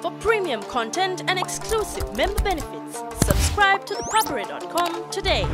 For premium content and exclusive member benefits, subscribe to thepapare.com today.